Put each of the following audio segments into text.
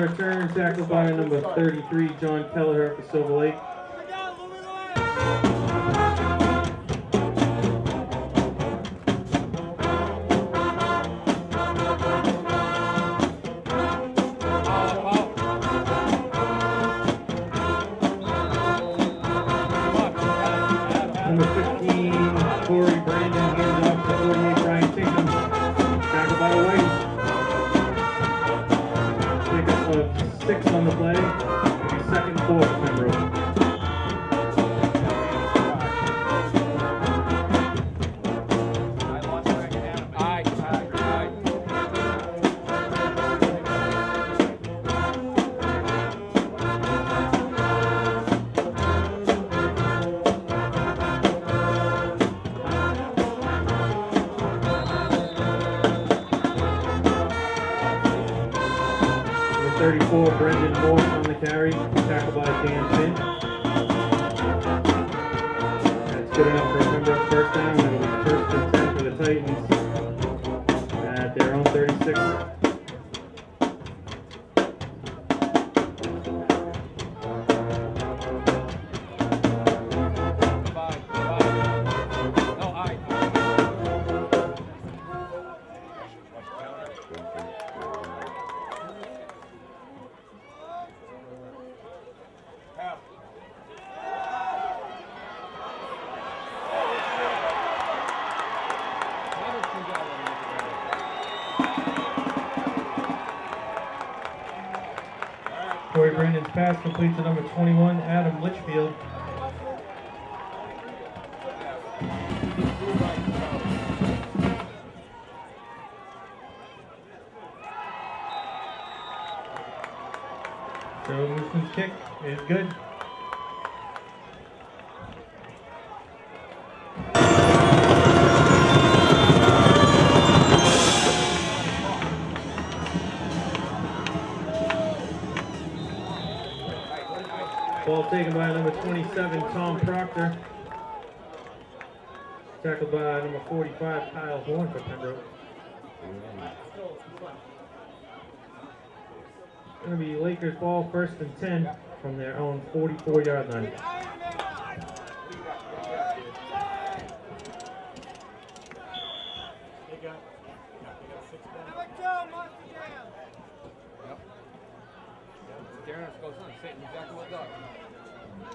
return, tackled by number 33, John Kelleher for Silver Lake. Kick is good. Ball taken by number 27, Tom Proctor. Tackled by number 45, Kyle Horn for Pembroke. Gonna be Lakers ball first and 10 from their own 44 yard line. Darren goes on, saying exactly what thought.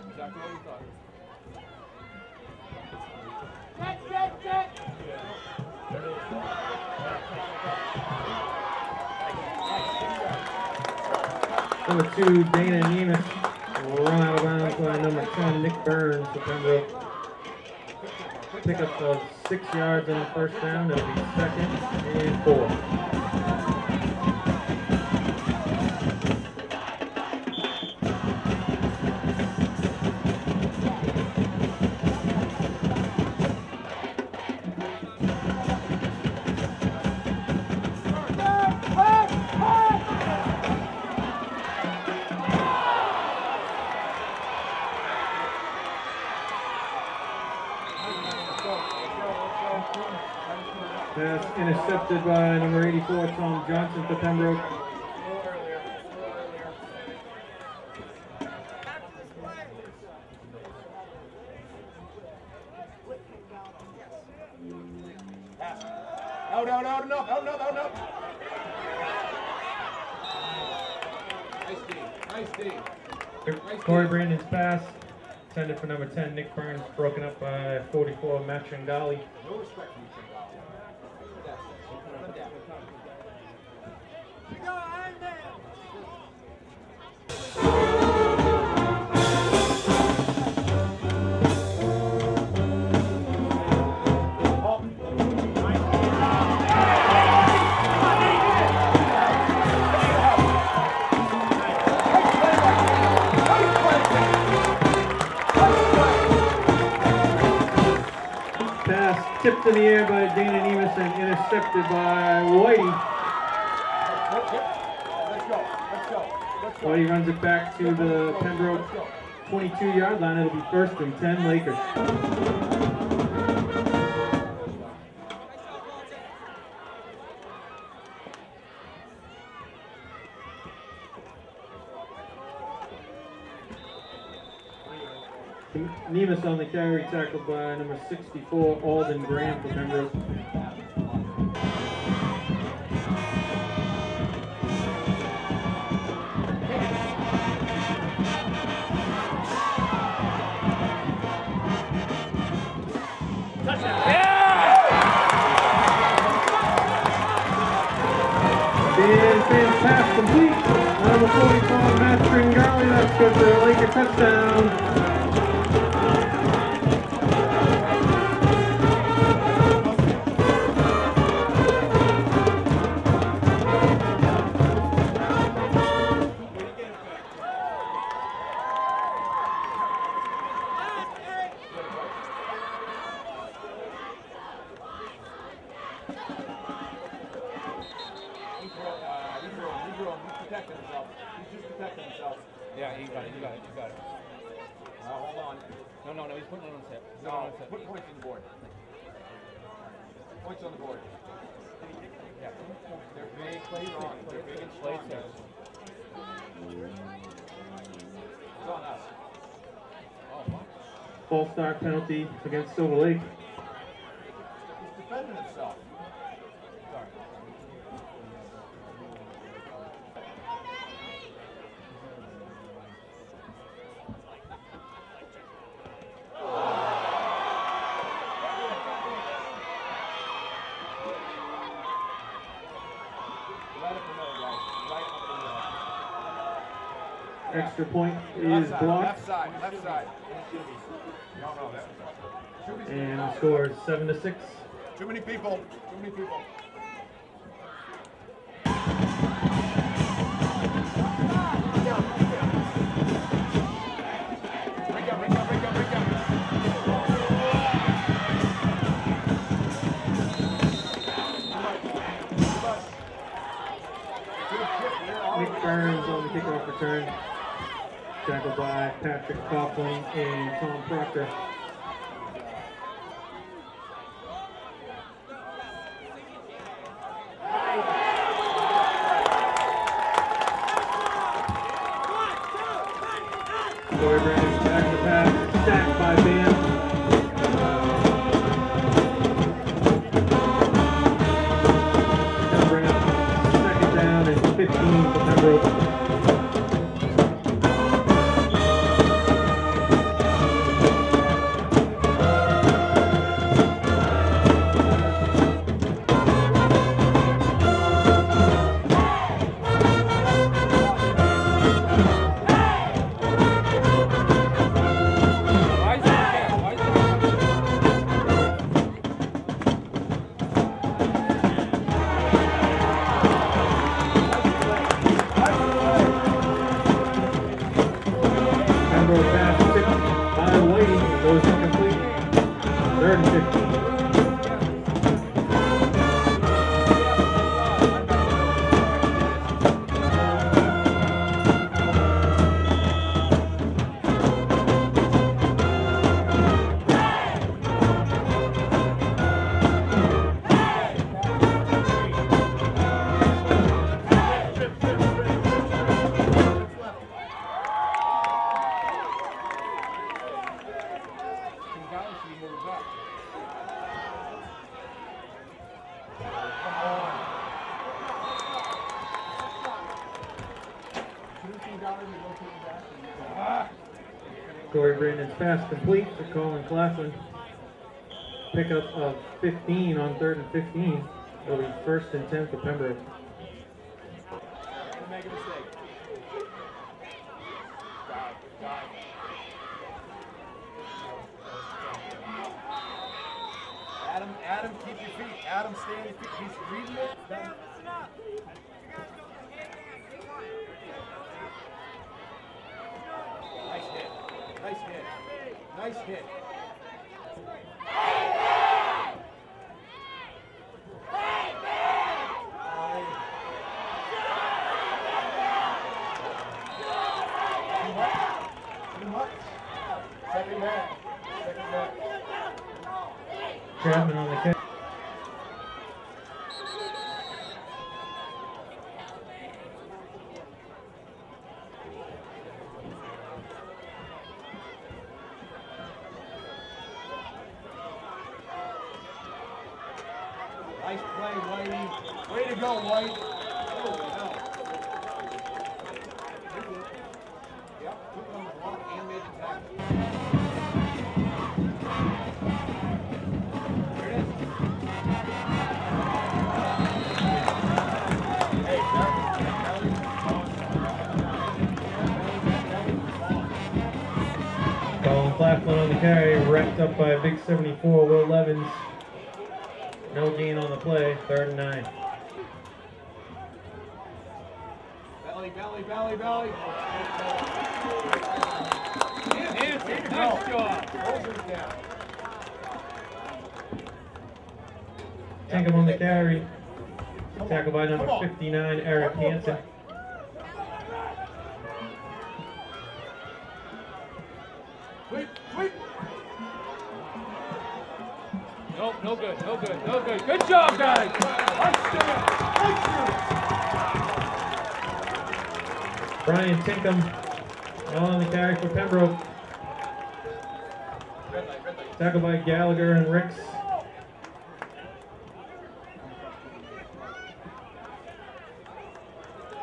Exactly what he thought. Number two, Dana Nemus will run out of bounds by number 10, Nick Burns for Pembroke. Pickup of six yards on the first down. It'll be second and four. 84, Johnson for Pembroke. Out, out, out, and up, out, and up, out, and up. Nice D, nice D. Corey Brandon's pass, intended for number 10, Nick Burns, broken up by 44, Matt Tringali. No respect for you, Tringali. Down. Tipped in the air by Dana Nemus and intercepted by Whitey. He runs it back to the Pembroke 22-yard line, it'll be first and 10 Lakers. Nemus on the carry, tackled by number 64, Alden Graham from Pembroke. Because we're like a Lakers touchdown. against Silver Lake. He's defending himself. Extra point is blocked. Left side, left side. And scores 7 to 6. Too many people. Too many people. kickoff return. Tackled by Patrick Coughlin and Tom Proctor. Coleman Claflin. Pickup of uh, 15 on third and 15. It'll be first and 10th of Pembroke.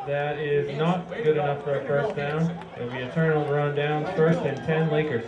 That is not good enough for a first down. It'll be a turnover on downs first and 10 Lakers.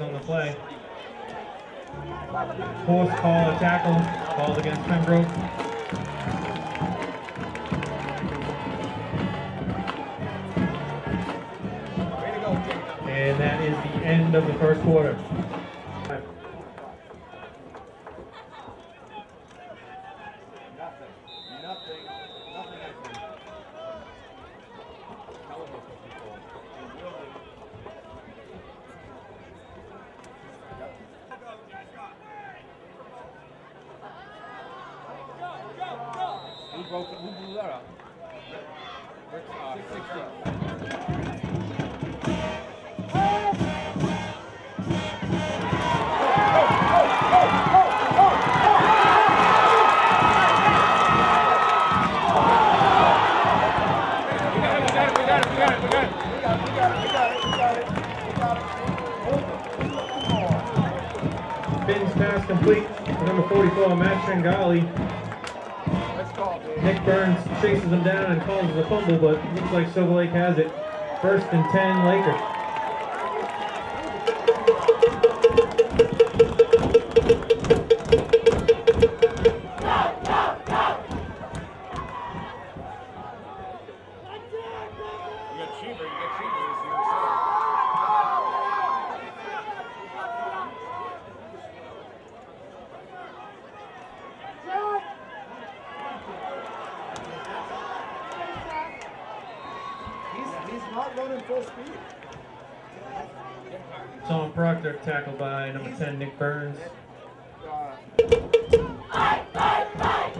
on the play. Force call, a tackle, falls against Pembroke. And that is the end of the first quarter. and 10 Lakers. tackle by number 10, Nick Burns. Fight, fight, fight.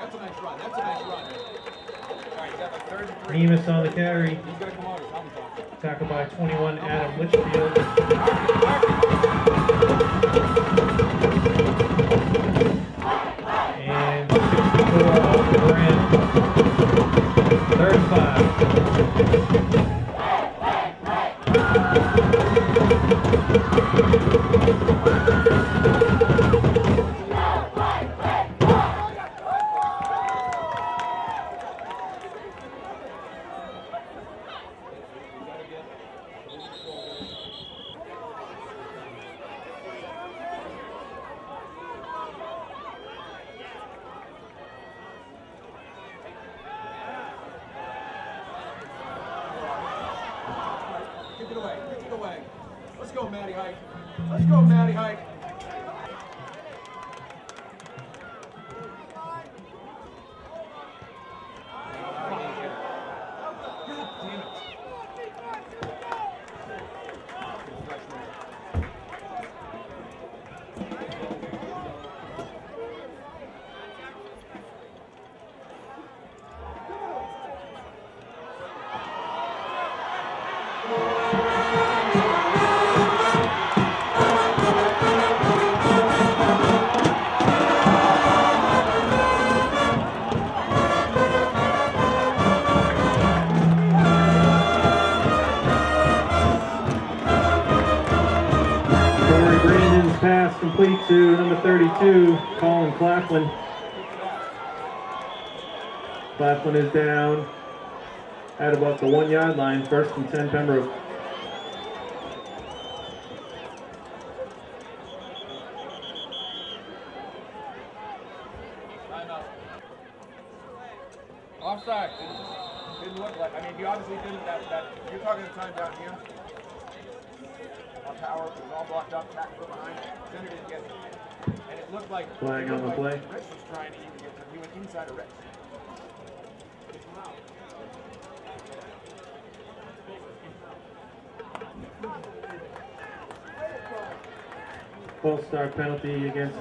That's a nice run. That's a nice run. Nemus on the carry. Tackled. Tackle by 21, Adam Litchfield. And 64, Grant. Third five. Claflin is down at about the one yard line, first and 10 Pembroke. Offside. Didn't, didn't look like. I mean, he obviously didn't. That, that you're talking the time down here. On power, it was all blocked up. Back from behind. Center didn't get it, and it looked like. Flag on the like play. Rich was trying to even get. to- He went inside of Rich. False start penalty against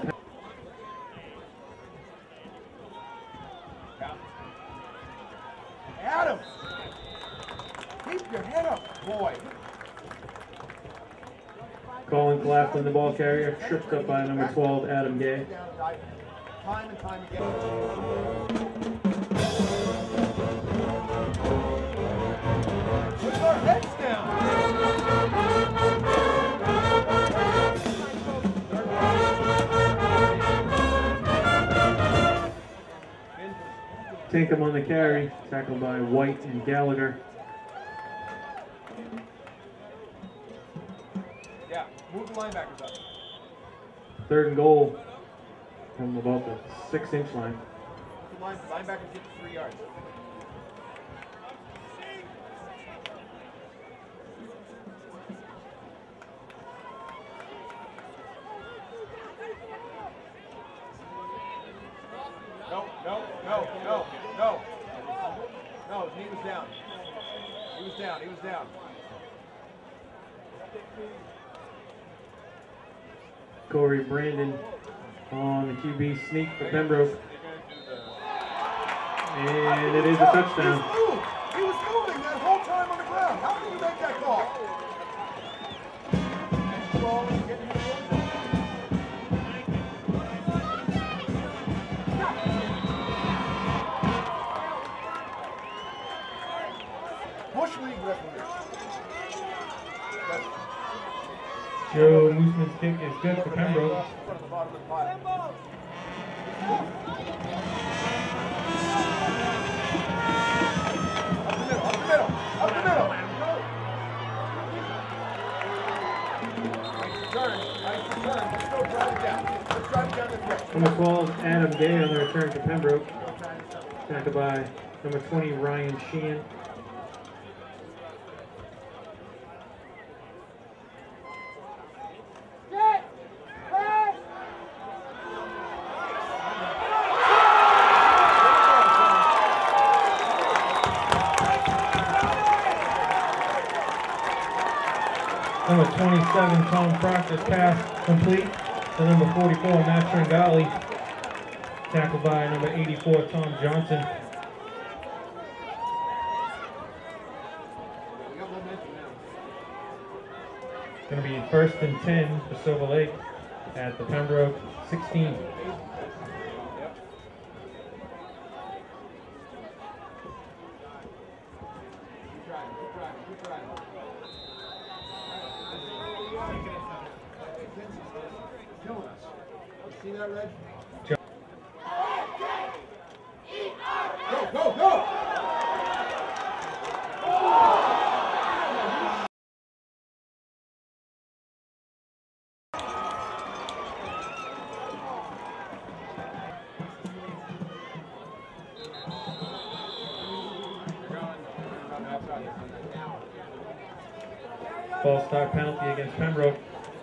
Adam, keep your head up, boy. Colin Claflin, the ball carrier, tripped up by number 12, Adam Gay. Get down and dive. Time and time again. Put our heads down. Tinkham on the carry, tackled by White and Gallagher. Yeah, move the linebackers up. Third and goal from about the six inch line. Linebackers get three yards. No, no, no, no, no. No, his knee was down. He was down, he was down. Corey Brandon on the QB sneak for Pembroke. And it is a touchdown. Down. Let's drive it down this way. Number 12, Adam Gay on the return for Pembroke. Tackled by number 20, Ryan Sheehan. 27, Tom Proctor's pass complete to number 44, Matt Tringali. Tackled by number 84, Tom Johnson. Going to be first and 10 for Silver Lake at the Pembroke 16. Yep. Keep driving, keep driving, keep driving. Killing us. You see that, Reg? Jo- Go, go, go! They're going, they're going outside. False start penalty against Pembroke.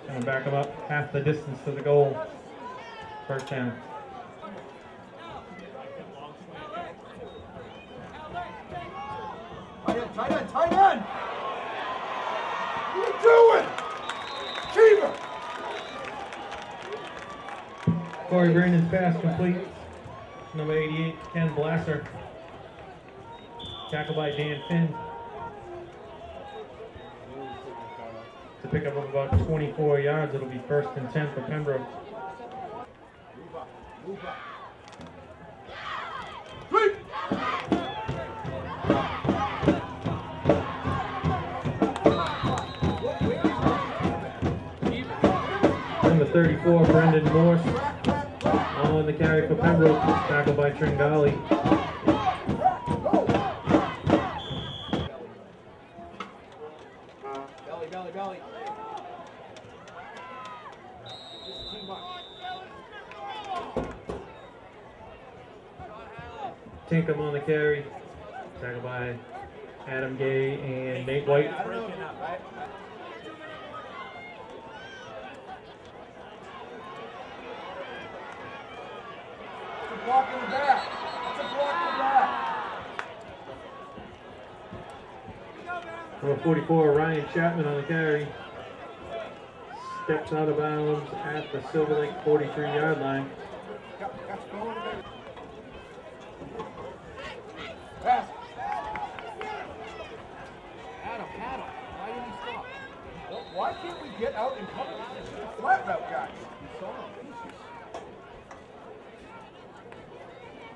Gonna back them up half the distance to the goal. First down. Tight end, tight end, tight end! What are you doing? Cheever! Corey Brandon's pass complete. Number 88, Ken Blasser. Tackled by Dan Finn. To pick up about 24 yards, it'll be first and 10 for Pembroke. Move up, move up. Three! Number 34, Brendan Morse. On the carry for Pembroke. Tackled by Tringali. The carry. Tackled by Adam Gay and Nate White. Number 44, Ryan Chapman on the carry. Steps out of bounds at the Silver Lake 43 yard line. Got, got going there. Pass. Adam, Adam, why did he stop? Well, why can't we get out and cover flat route guys?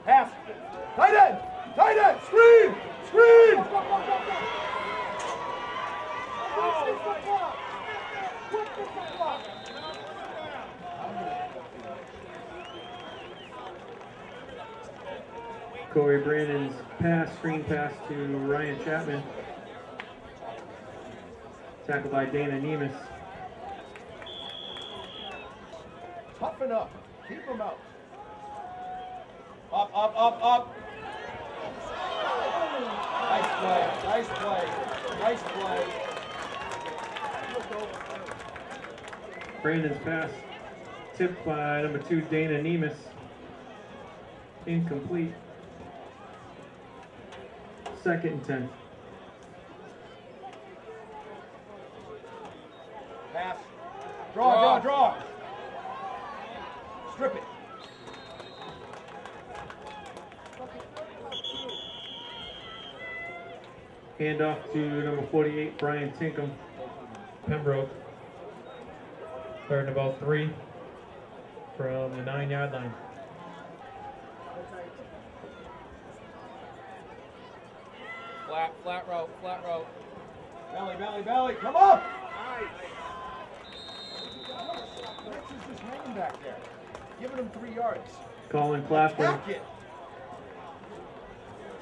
Pass. Tight end. Tight end. Screen. Screen. Corey Brandon's pass, screen pass to Ryan Chapman. Tackled by Dana Nemus. Toughen up. Keep them out. Up, up, up, up. Nice play. Nice play. Nice play. Brandon's pass tipped by number two Dana Nemus. Incomplete. Second and 10. Pass. Draw, draw, draw. Strip it. Hand off to number 48, Brian Tinkham, Pembroke. Third and about three from the nine yard line. Flat, flat route, flat route. Belly, belly, belly. Come up. Rich back there. Giving him three yards. Colin Claflin,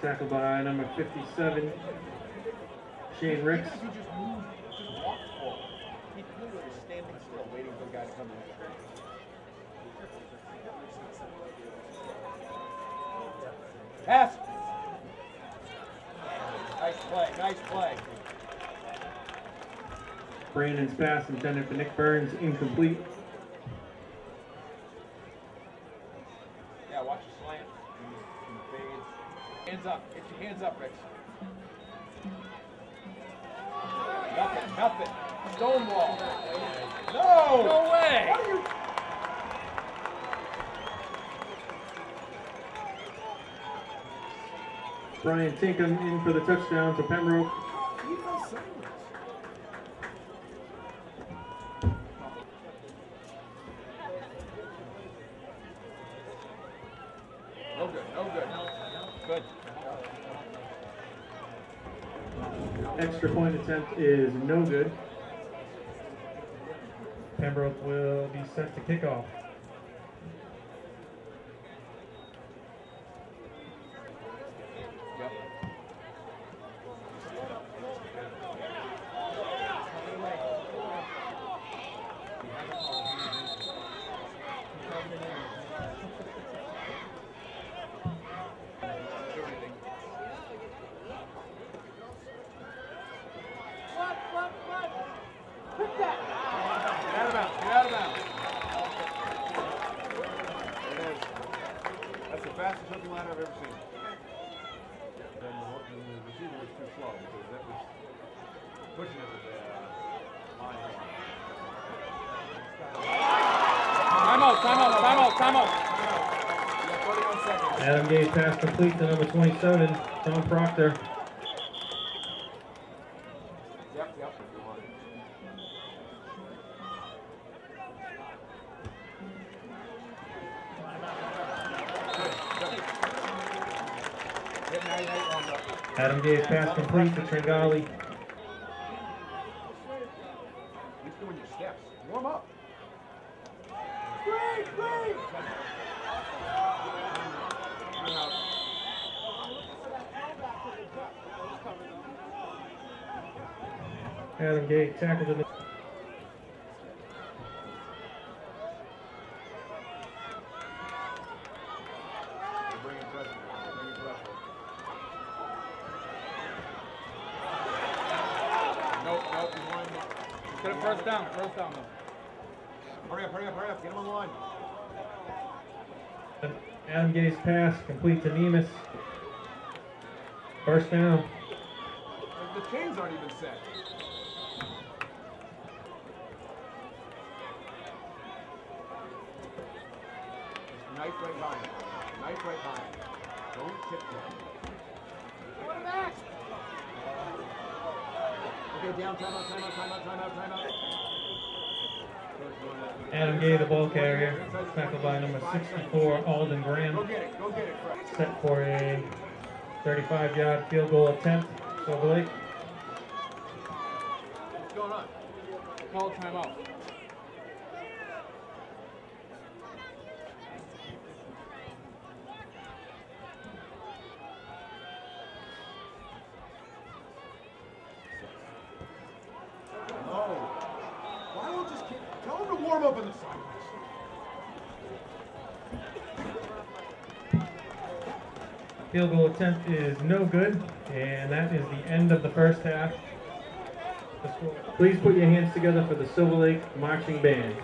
tackled by number 57, Shane Ricks. Even if he just moved, just forward. He clearly standing still, waiting for the guy to come in. Pass. Nice play, nice play. Brandon's pass intended for Nick Burns, incomplete. Yeah, watch the slant. And the- and the fades. Hands up. Get your hands up, Ricks. Nothing, nothing. Stonewall. No! No way! What are you? Brian Tinkham in for the touchdown to Pembroke. Leave those silence. No good, no good. Good. Extra point attempt is no good. Pembroke will be set to kick off. Yep. Everything. slow because that was pushing it with the uh, line. Timeout, timeout, timeout, timeout. You got 31 seconds. Adam Gay's pass complete to number 27, Tom Proctor. Yep, yep. if you want it. Good, good. Hit 98 on the- Adam Gay's pass complete to Tringali. He's doing your steps. Warm up. Great, great. Adam Gase tackled in the Bring it pressure. Bring it pressure. Nope, nope. You want Get it first down, first down though. Hurry up, hurry up, hurry up. Get him on the line. Adam Gay's pass complete to Nemus. First down. The the chains aren't even set. Knife right behind. Knife right behind. Don't tiptoe. Okay, down, timeout, timeout, timeout, timeout, timeout. Adam Gay, the ball carrier, tackled by number 64, Alden Go Graham. get it, go get it, Fred. Set for a 35-yard field goal attempt. Silver Lake. What's going on? Call timeout. No. Why don't just keep, tell him to warm up in the sidelines. Field goal attempt is no good, and that is the end of the first half. Please put your hands together for the Silver Lake Marching Band.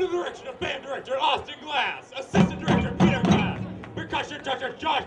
under the direction of band director Austin Glass, assistant director Peter Glass, percussion director John.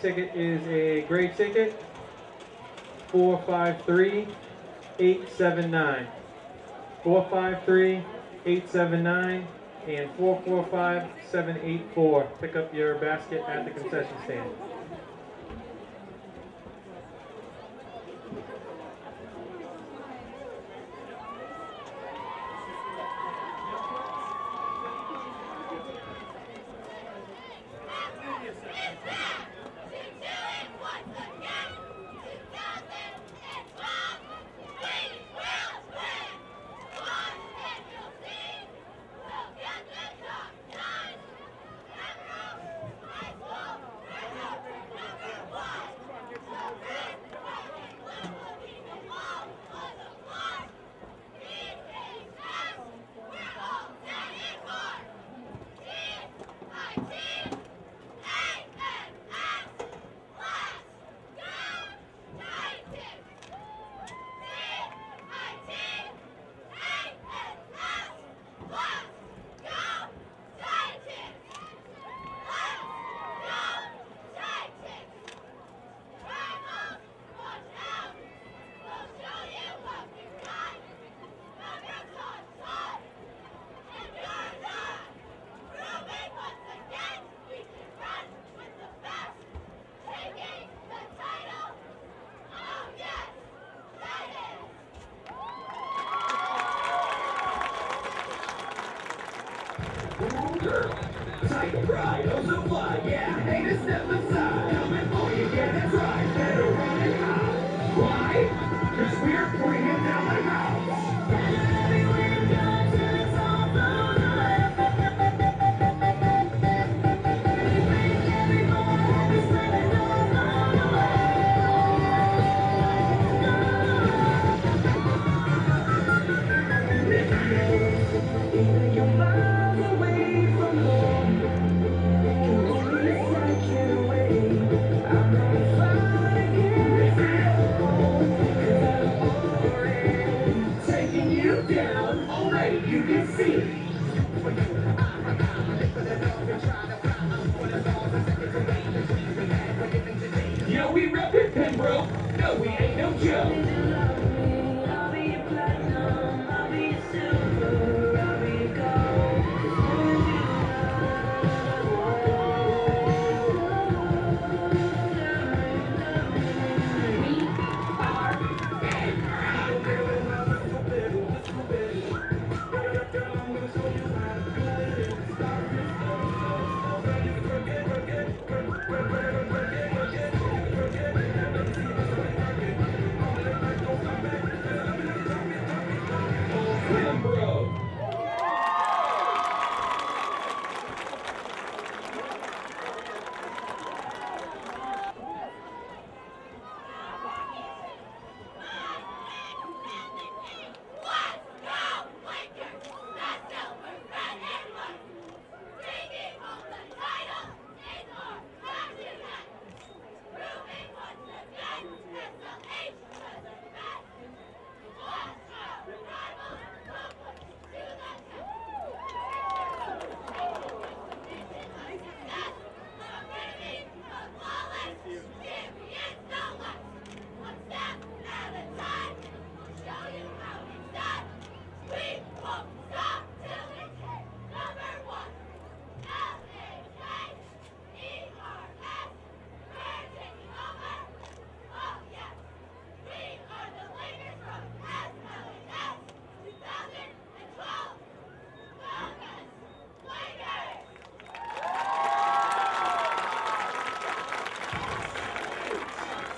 Ticket is a gray ticket, 453-879. 453-879 and 445-784. Pick up your basket at the concession stand.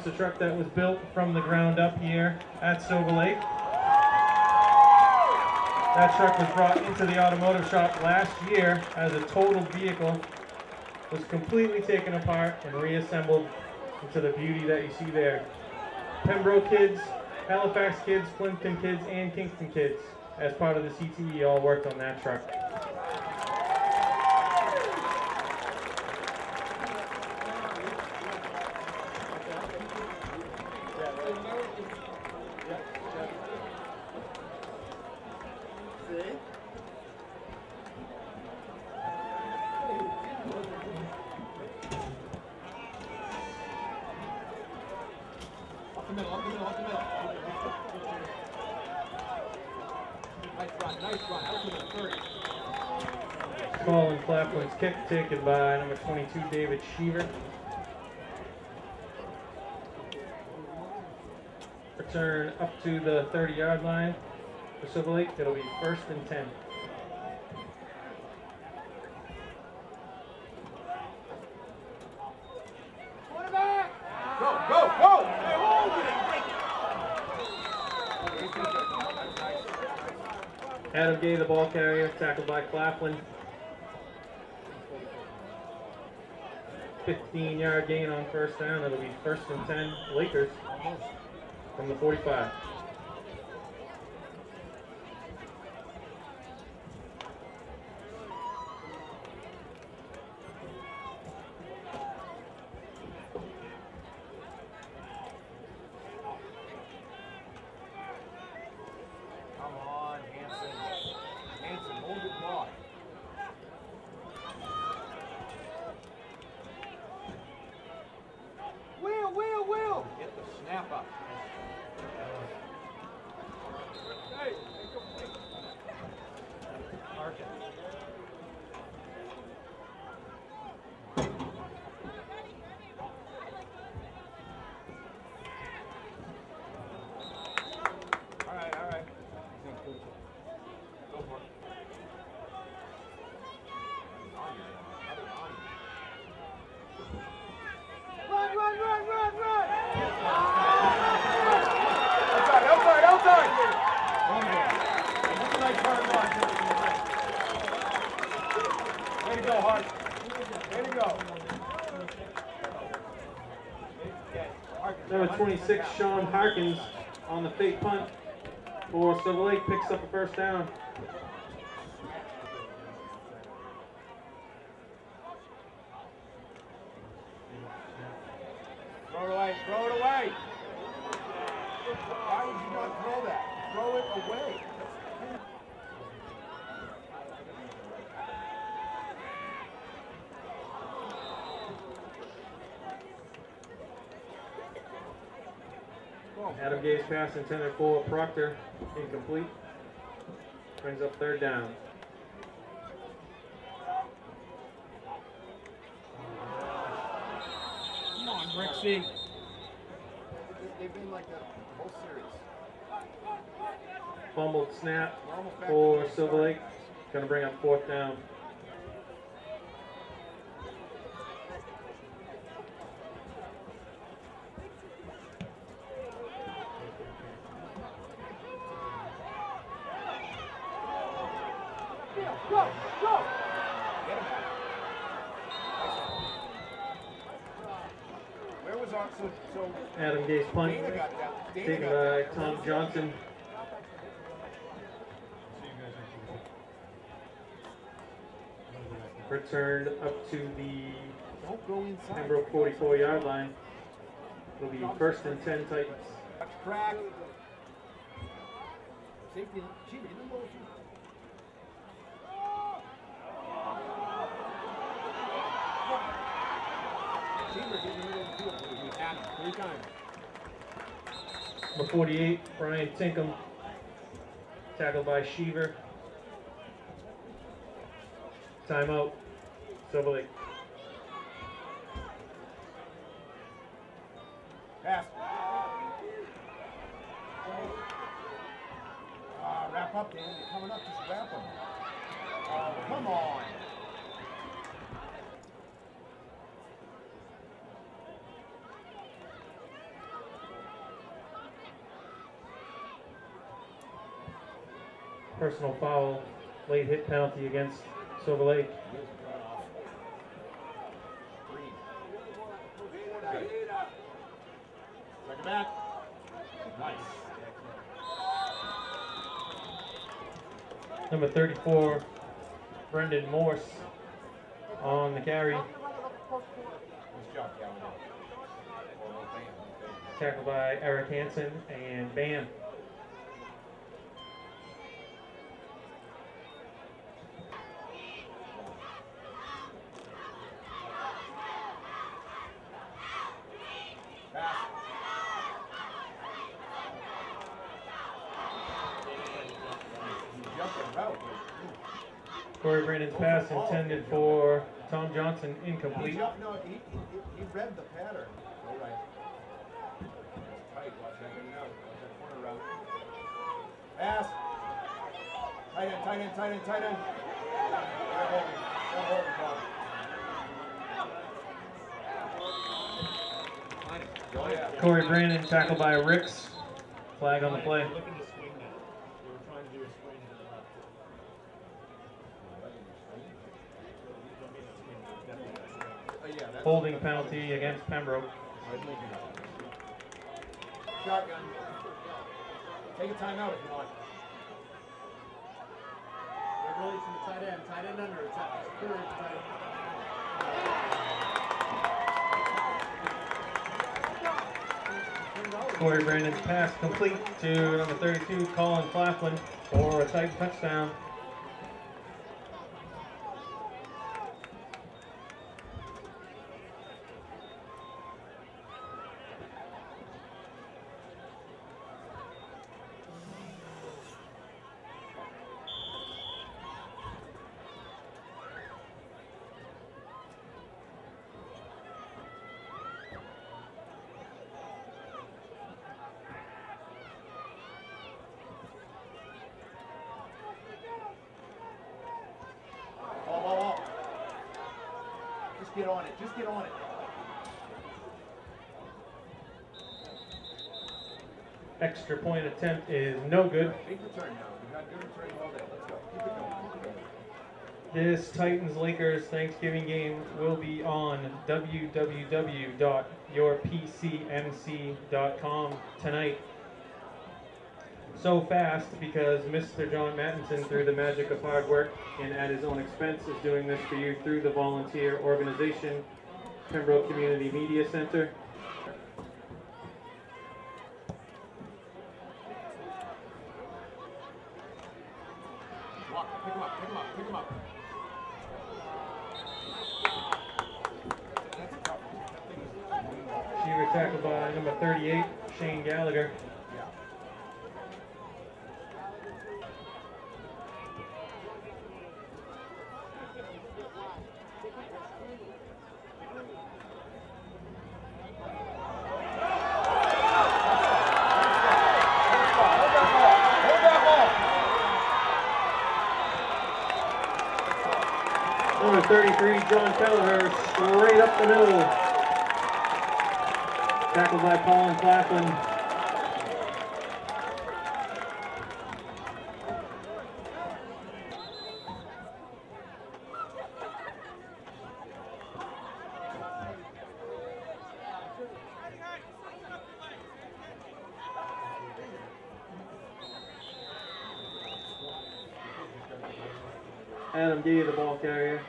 monster truck that was built from the ground up here at Silver Lake. That truck was brought into the automotive shop last year as a total vehicle, was completely taken apart and reassembled into the beauty that you see there. Pembroke kids, Halifax kids, Plympton kids, and Kingston kids, as part of the CTE, all worked on that truck. Up the middle, up the middle, up the middle. Nice run, nice run. Out to the 30. Colin Claflin's kick taken by number 22, David Sheaver. Return up to the 30 yard line for Silver Lake. It'll be first and 10. Go, go, go! Adam Gay, the ball carrier, tackled by Claflin. 15 yard gain on first down. It'll be first and 10 Lakers from the 45. Come on, Hanson. Hanson, hold it long. Wheel, wheel, wheel! Get the snap up. Hey, incomplete. Harkin. All right, all right. Go for it. Run, run, run, run, run! Outside, outside, outside! Nice hard run. Way to go, Hart. Way to go. Number 26, Sean Harkins on the fake punt for Silver Lake picks up a first down. Throw it away, throw it away! Why would you not throw that? Throw it away. Adam Gay's pass intended for Proctor, incomplete. Brings up third down. Come on, Rixie. They've been like that whole series. Fumbled snap for to Silver Lake. Gonna bring up fourth down. Where was our so so Adam Gay's punt. Dana got down. Dana Taken got by down. Tom Johnson. Returned up to the Don't go inside. Pembroke 44 yard line. It'll be first and 10 Titans. Crack. Safety. Cheater, you didn't know what you- Cheater, get in the middle of the field. He had him three times. Number 48, Brian Tinkham. Tackled by Sheever. Timeout. Silver Lake. Pass. Ah, wrap up, Dan. You're coming up. Just wrap them. Oh, come on. Personal foul, late hit penalty against Silver Lake. Green. Good. Second back. Nice. Number 34, Brendan Morse on the carry. Tackled by Eric Hansen and bam. Pass. He jumped the route. Corey Brandon's pass intended for Tom Johnson, He incomplete. jumped, no, he, he, he read the pattern. All right. It's tight, watch that getting out, watch that corner route. Pass. Tight end, tight end, tight end, tight end. They're holding, they're holding, Bob. Yeah. Corey Brandon tackled by Ricks. Flag on the play. Looking to swing that. They were trying to do a swing to the left. Don't mean a swing, but definitely a swing. Oh, yeah, that's- Holding penalty against Pembroke. Shotgun. Take a timeout if you want. They're releasing the tight end, tight end under, it's at, third, tight end. Corey Brandon's pass complete to number 32, Colin Claflin, for a tight touchdown. Just get on it. Extra point attempt is no good. Big return now. We've had good returns all day. Let's go. Keep it going, keep it going. This Titans Lakers Thanksgiving game will be on www.yourpcmc.com tonight. So fast because Mr. John Mattinson, through the magic of hard work and at his own expense, is doing this for you through the volunteer organization, Pembroke Community Media Center. 7D, the ball carrier.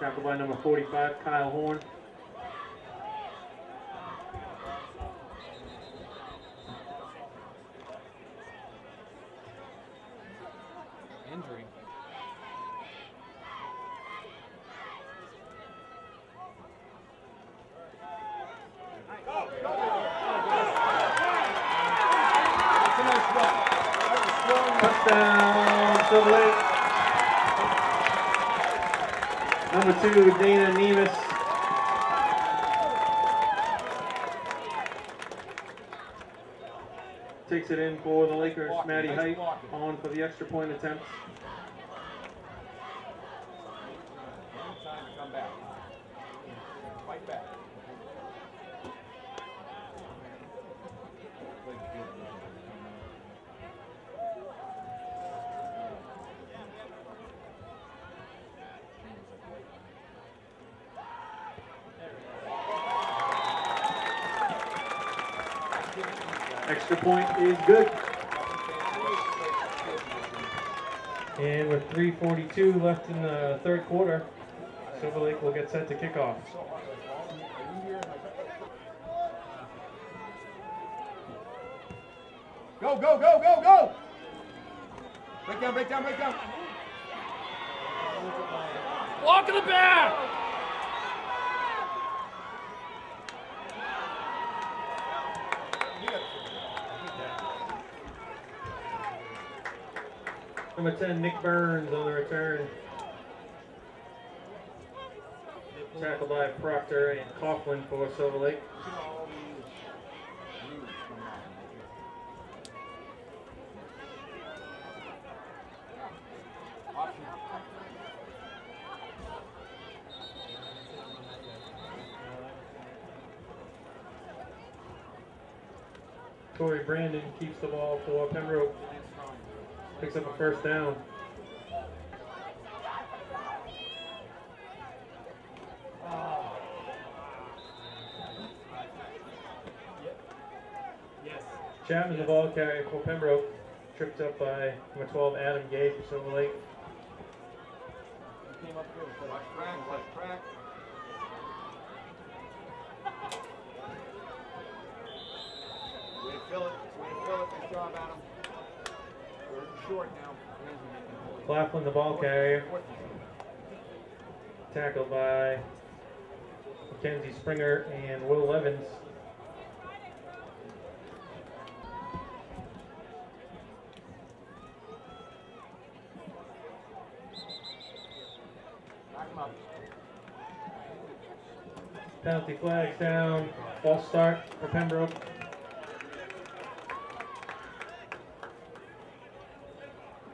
Tackled by number 45, Kyle Horn. Extra point is good. And with 3.42 left in the third quarter, Silver Lake will get set to kick off. Go, go, go, go, go! Break down, break down, break down. Block in the back! Number 10, Nick Burns on the return. Tackled by Proctor and Coughlin for Silver Lake. Corey Brandon keeps the ball for Pembroke. Picks up a first down. Yes. Chapman, the ball carrier for Pembroke, tripped up by number 12, Adam Gay for Silver Lake. Watch crack, watch crack. Way to fill it, way to fill it. Nice job, Adam. Third and short now. Claflin, the ball carrier, tackled by Mackenzie Springer and Will Evans. Penalty flags down. False start for Pembroke.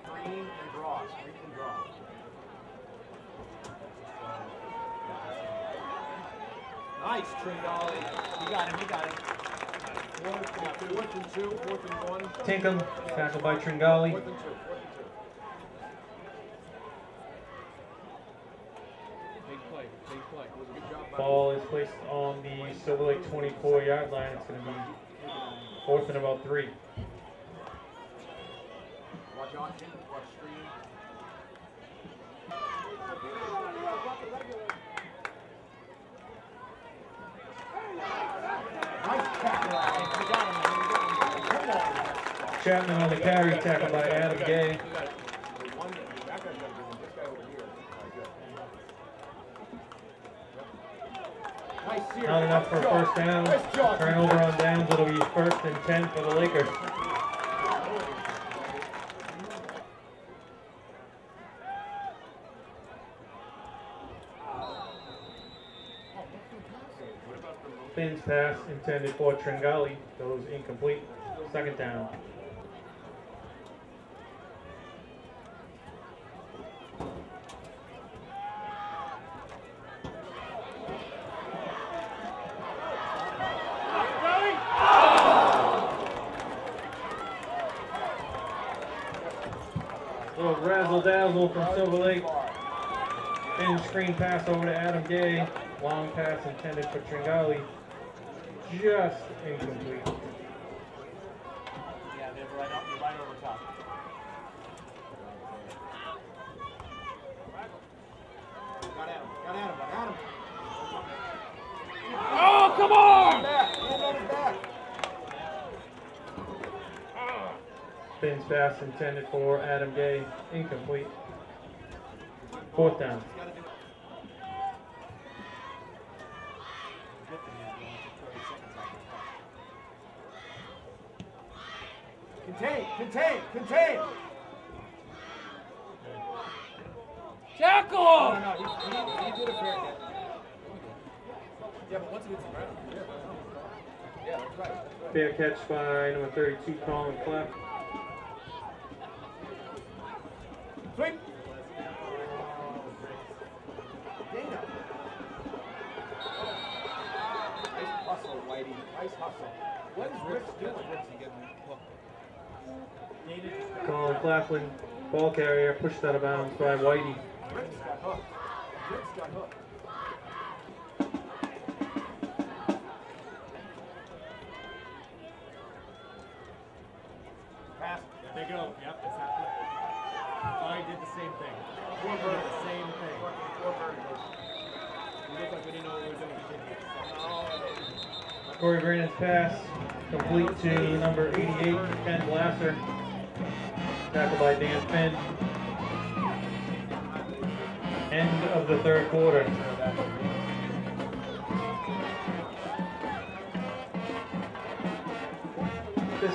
Green and draws, green and draws. Nice, Tringali. You got him, you got him. Fourth and two, fourth and two, fourth and one. Tinkham, tackled by Tringali. Fourth and two, fourth and two. Big play, big play. That was a good job by Ball is placed on the Silver Lake 24 yard line. It's going to be fourth and about three. Watch Austin, watch screen. Nice tackle. You got him, man. You got him. Come on. Chapman on the carry, tackled by Adam Gay. Not enough for first down. Turnover on downs. It'll be first and 10 for the Lakers. Finn's pass intended for Tringali goes incomplete. Second down. From Silver Lake. In screen pass over to Adam Gay. Long pass intended for Tringali. Just incomplete. Yeah, they're right up, right over top. Got. Got. Got. Oh, come on! Back. Hand on his back. Finn's pass intended for Adam Gay. Incomplete. Fourth down. Contain. Contain. Contain. Tackle! No, no, no. He, he, he did a fair hit. Yeah, but once it hits the ground. Yeah, yeah that's right. That's right. Fair catch by number 32, Colin Clef. Sweep. Dana. Nice hustle, Whitey. Nice hustle. What is Rich doing? What's he getting hooked? Colin Claflin, ball carrier, pushed out of bounds by Whitey.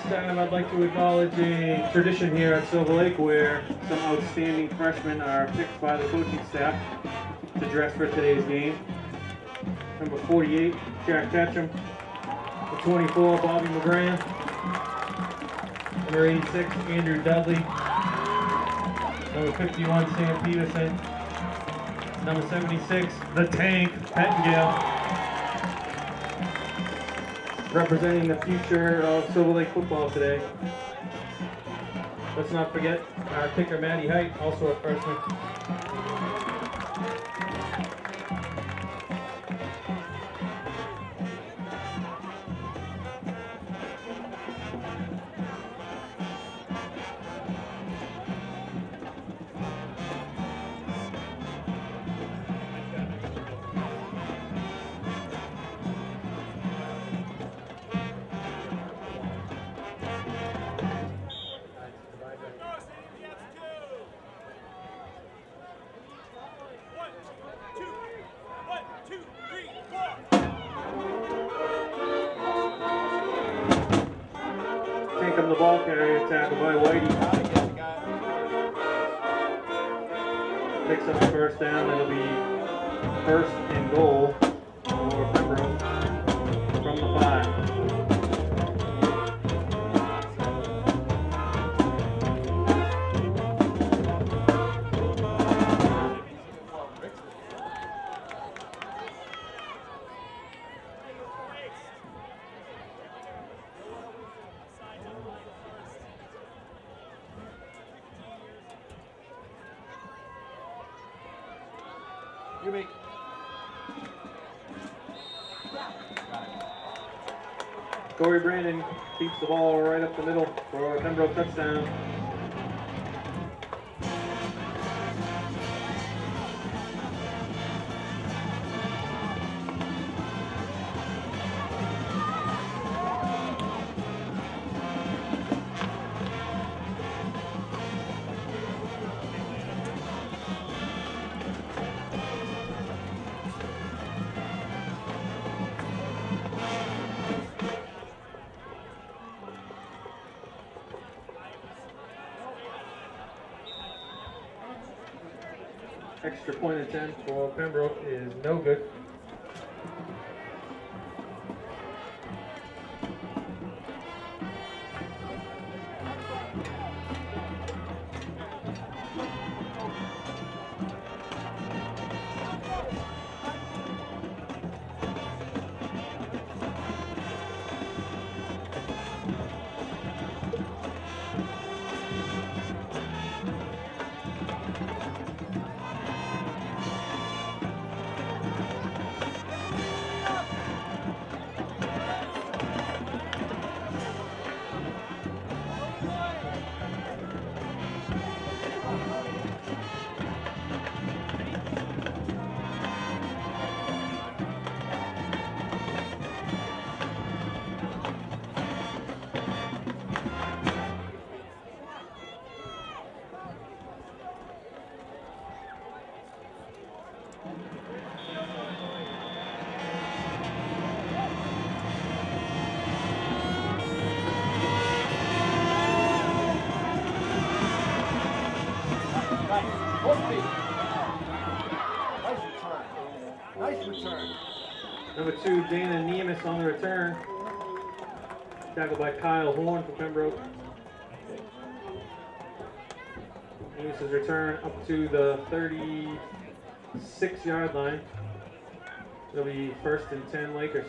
Time I'd like to acknowledge a tradition here at Silver Lake where some outstanding freshmen are picked by the coaching staff to dress for today's game. Number 48, Jack Ketchum. The 24, Bobby McGran. Number 86, Andrew Dudley. Number 51, Sam Peterson. Number 76, The Tank, Pettingale. Representing the future of Silver Lake football today. Let's not forget our kicker, Maddie Height, also a freshman. By Whitey. Picks up the first down. It'll be first and goal touchdown. Extra point attempt for Pembroke is no good. Dana Nemus on the return. Tackled by Kyle Horn for Pembroke. Nemus's return up to the 36 yard line. It'll be first and 10 Lakers.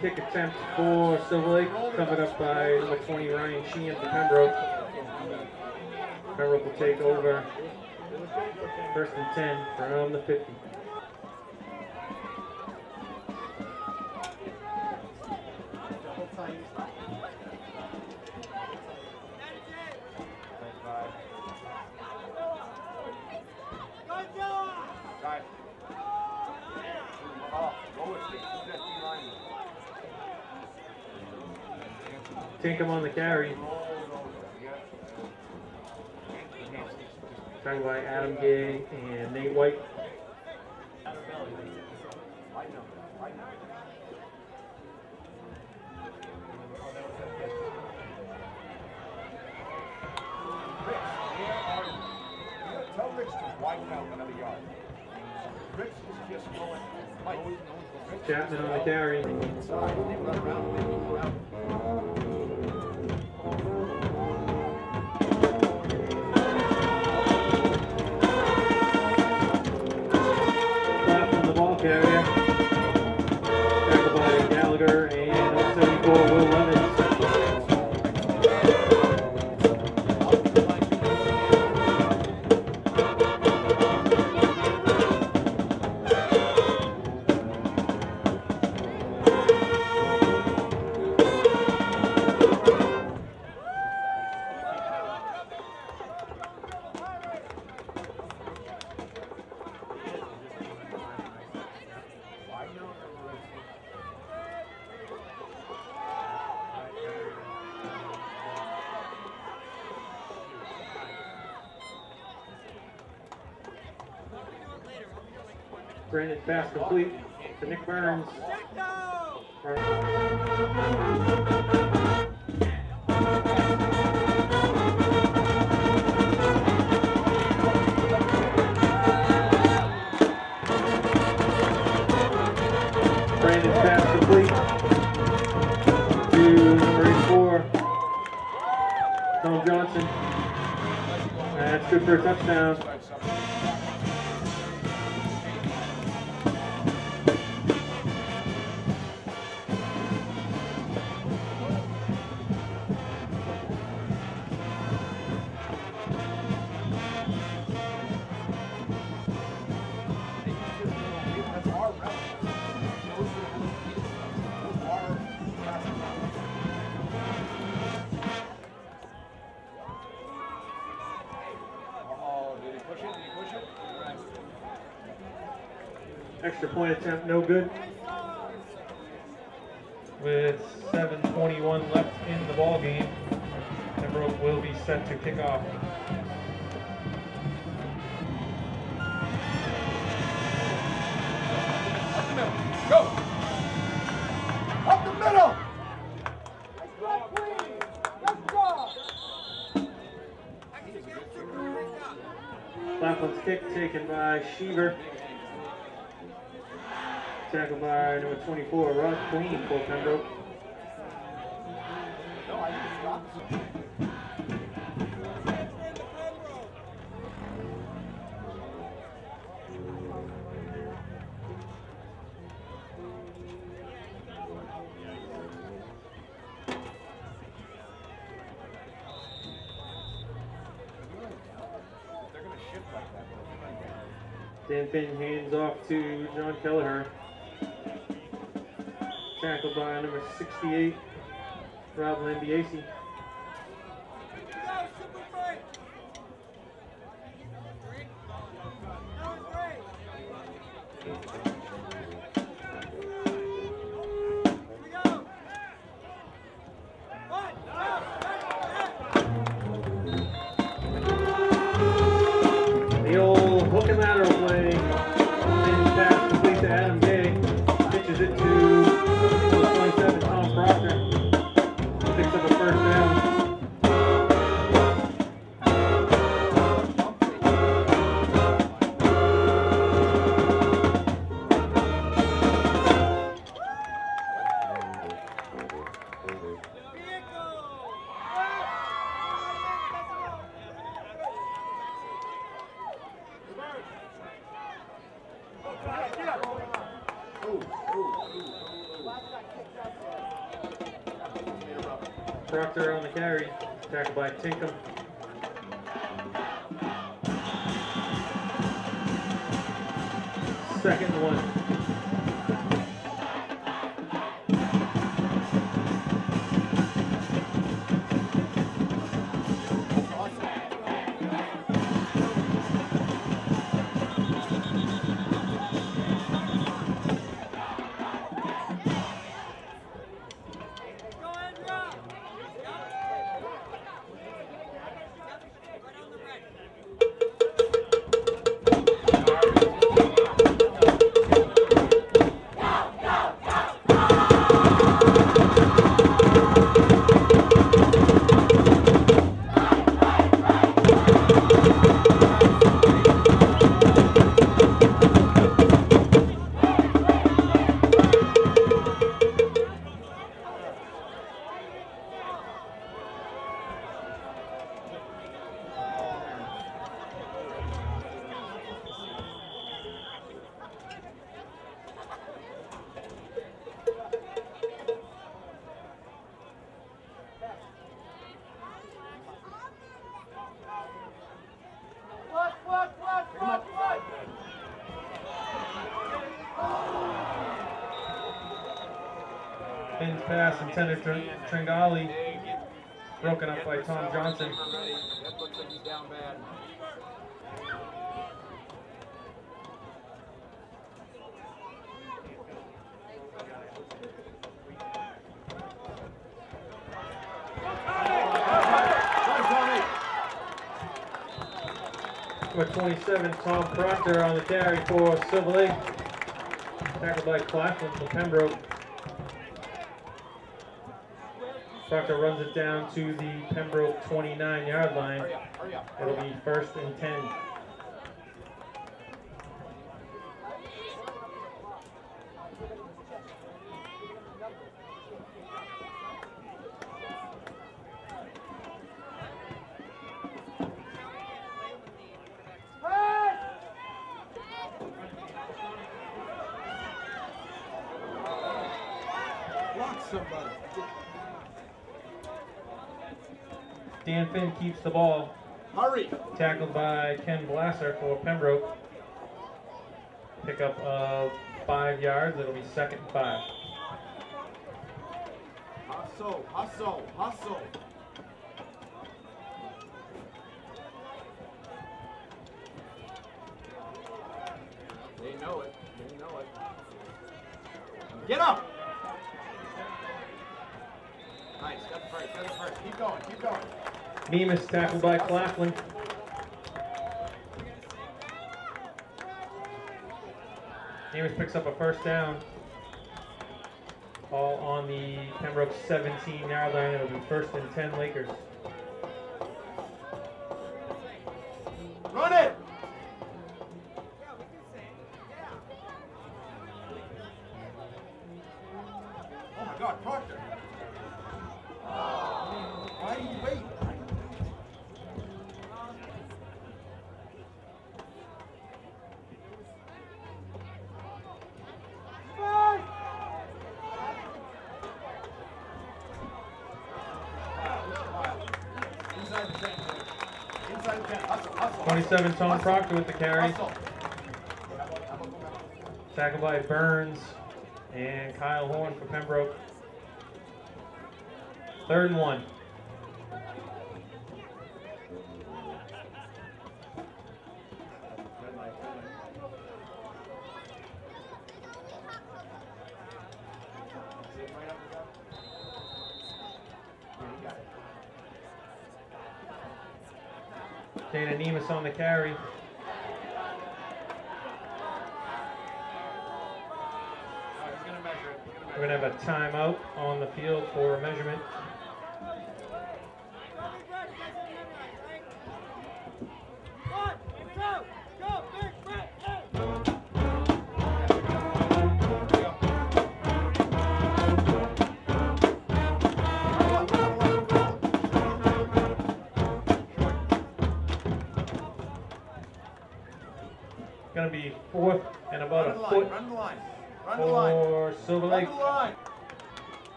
Kick attempt for Silver Lake, covered up by number 20 Ryan Sheehan for Pembroke. Pembroke will take over first and 10 from the 50. Guy. Oh, go with it. Who's that D lineman? Tinkham on the carry, over. By Adam Gay and Nate White. Right number. Right number. From Brandon pass complete to Nick Burns. Brandon pass complete to number 84, Tom Johnson. That's good for a touchdown. One attempt, no good. With 7.21 left in the ball game, Pembroke will be set to kick off. Lapham's kick taken by Sheaver. Tackled by number 24, Rod Queen for Pembroke. Dan Finn hands off to John Kelleher. Tackled by number 68, Rob Lambiasi. Carry. Tackled by Tinkham. Intended Tringali. Broken up by Tom Johnson. Number 27, Tom Proctor on the carry for Lake. Tackled by Claflin from Pembroke. Proctor runs it down to the Pembroke 29 yard line. It'll be first and 10. Block somebody. Dan Finn keeps the ball. Hurry. Tackled by Ken Blasser for Pembroke. Pick up of five yards. It'll be second and five. Hustle, hustle, hustle. They know it. They know it. Get up! Nice. Got the first. Got the first. Keep going. Keep going. Nemus tackled by Claflin. Nemus picks up a first down. All on the Pembroke 17 yard line. It'll be first and 10 Lakers. 27 Tom Proctor with the carry. Tackled by Burns and Kyle Horn for Pembroke. Third and one. Red light, red light. See it right up the top? Yeah, you got it. Dana Nemus on the carry. All right, he's gonna measure it. He's gonna We're going to have a timeout on the field for measurement.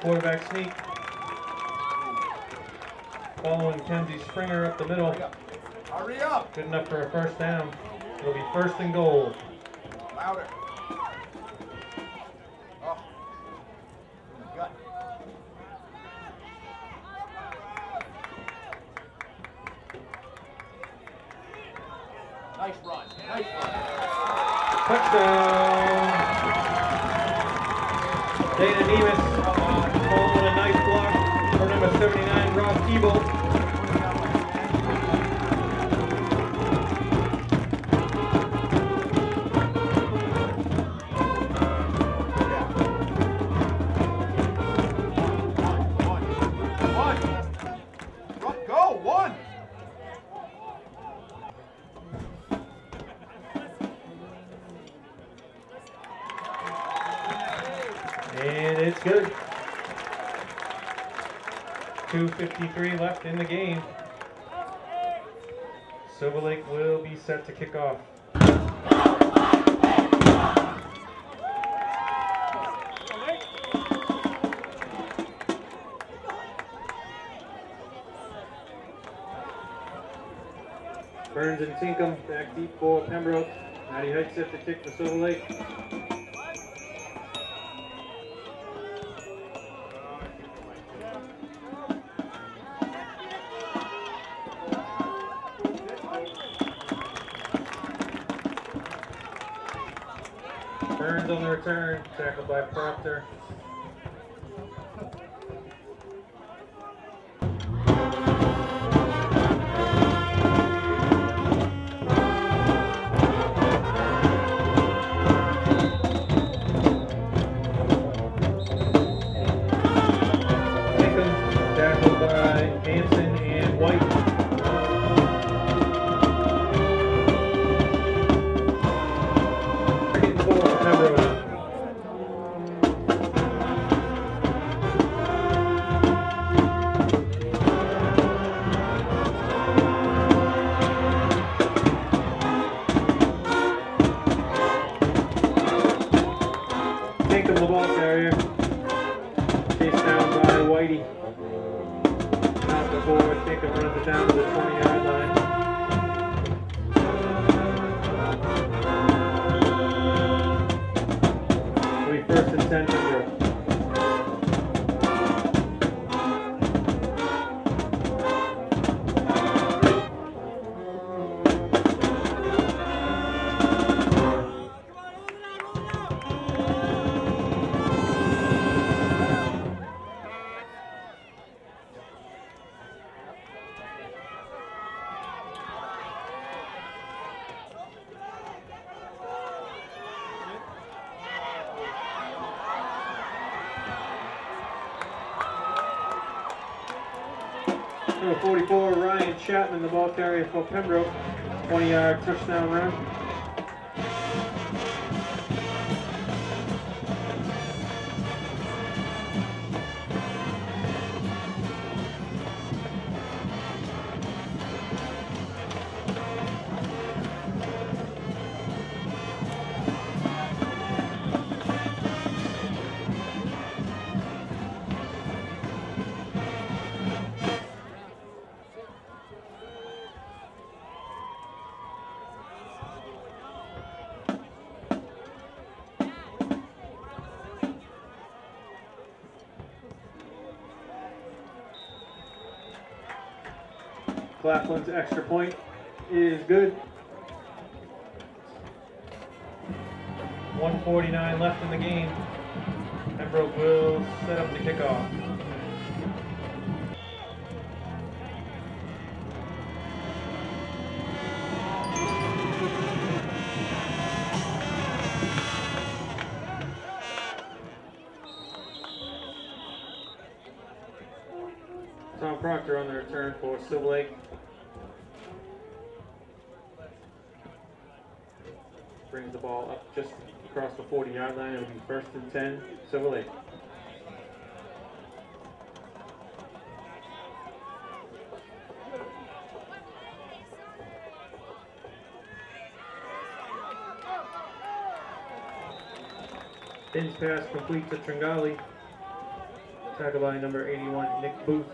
Quarterback sneak. Following Kenzie Springer up the middle. Hurry up. Good enough for a first down. It'll be first and goal. Ivo 2.53 left in the game. Silver Lake will be set to kick off. Burns and Tinkham back deep for Pembroke. Heights set to kick for Silver Lake. Tackled by Proctor. 44, Ryan Chapman, the ball carrier for Pembroke. 20 yard touchdown run. Claflin's extra point is good. 149 left in the game. Pembroke will set up the kickoff. Be first and 10, Silver Lake. Finn's pass complete to Tringali. Tackle by number 81, Nick Booth.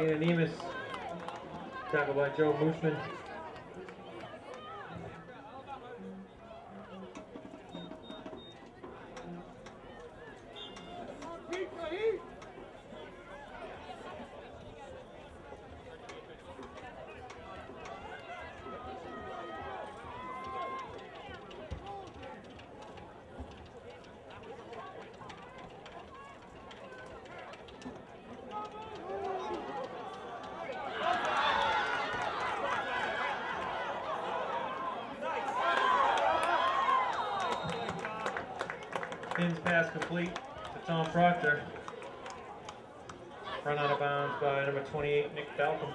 Dana Nemus. By Joe Mooseman. Finn's pass complete to Tom Proctor. Run out of bounds by number 28, Nick Falcon.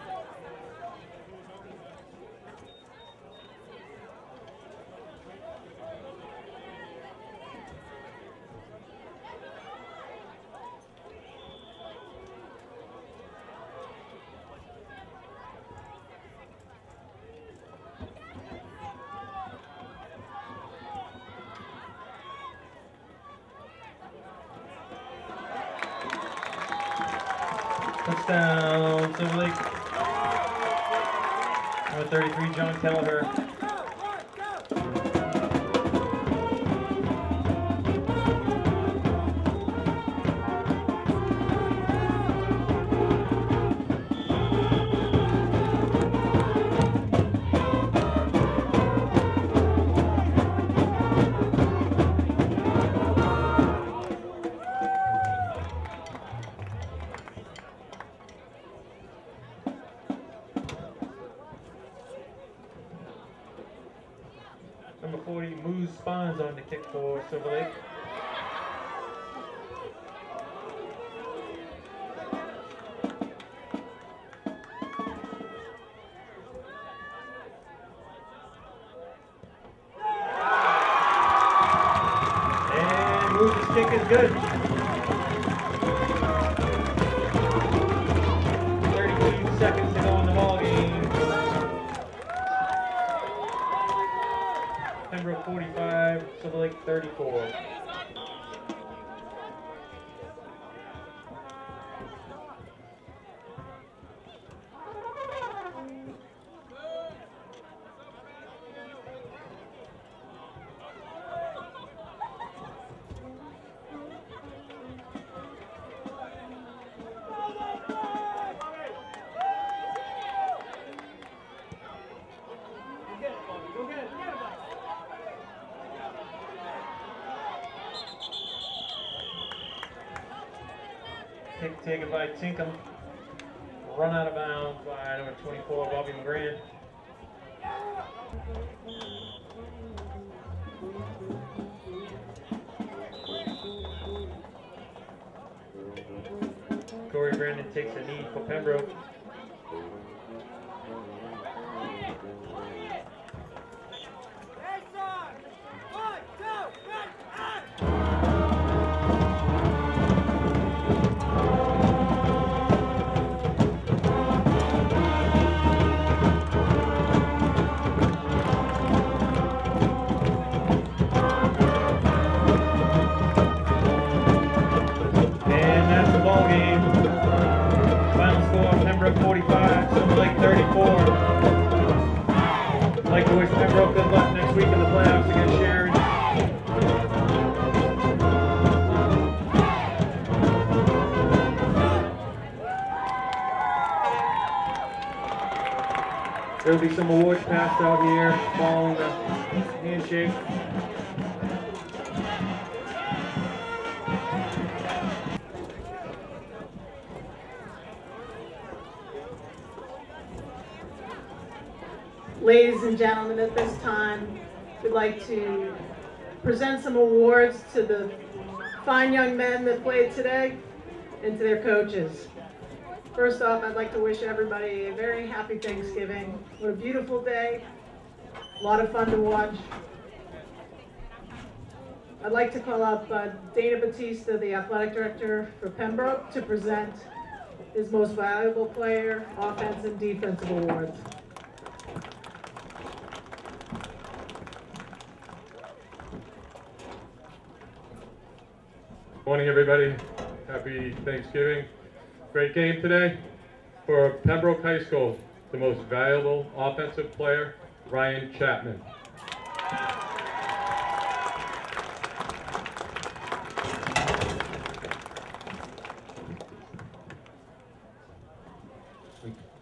Touchdown, Silver Lake. Number 33, John Kelleher. Tinkham. Run out of bounds by number 24, Bobby McGran. Corey Brandon takes a knee for Pembroke. Passed out the handshake. Ladies and gentlemen, at this time, we'd like to present some awards to the fine young men that played today and to their coaches. First off, I'd like to wish everybody a very happy Thanksgiving. What a beautiful day. A lot of fun to watch. I'd like to call up uh, Dana Batista, the athletic director for Pembroke, to present his most valuable player, offense and defensive awards. Morning, everybody. Happy Thanksgiving. Great game today. For Pembroke High School, the most valuable offensive player, Ryan Chapman.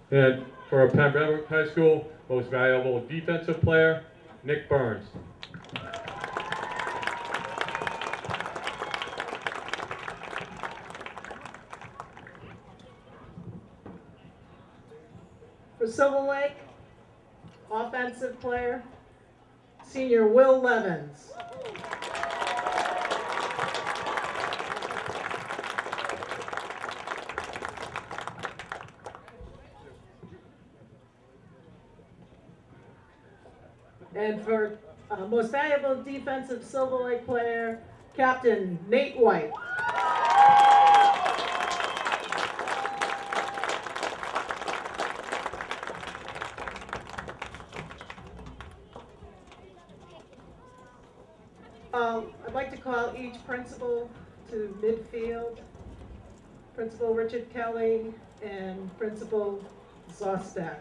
And for Pembroke High School, most valuable defensive player, Nick Burns. Silver Lake, offensive player, senior Will Levens. And for uh, most valuable defensive Silver Lake player, Captain Nate White. Principal to midfield. Principal Richard Kelly and Principal Zostak.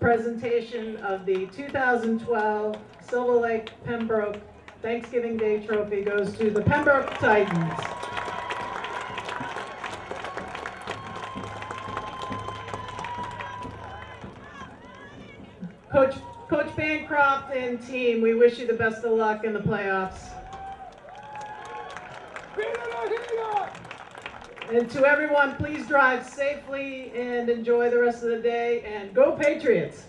Presentation of the 2012 Silver Lake Pembroke Thanksgiving Day Trophy goes to the Pembroke Titans. Team, we wish you the best of luck in the playoffs. And to everyone, please drive safely and enjoy the rest of the day, and go Patriots!